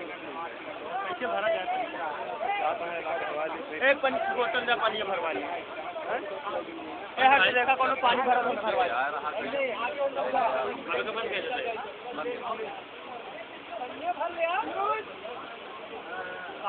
कैसे भरा जाए है एक बोतल जा पानी भरवा ली। ए देखा कोनो पानी भरा तो भरवा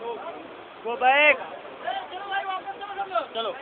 गो बैक चलो